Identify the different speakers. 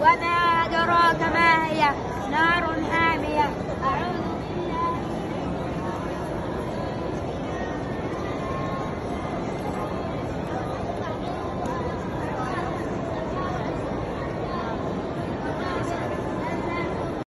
Speaker 1: وما أدراك ما هي؟ نار حامية